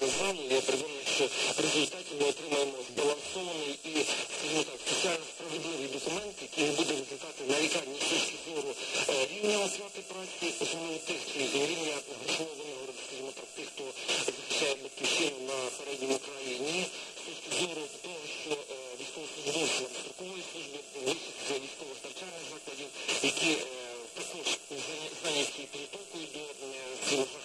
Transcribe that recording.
з. Я переконаний, що в результаті ми отримаємо збалансований і, скажімо так, соціально справедливий документ, який не буде викликати нарікань з точки зору е, рівня освіти праці, особливо тих, чи рівня грошового винагороду, скажімо так, тих, хто захищає батьківщину на передньому краї, ні з точки зору того, що е, військовослужбовці військовослужбовцям строкової служби вищих військових навчальних закладів, які е, також зайняті підготовкою до цього.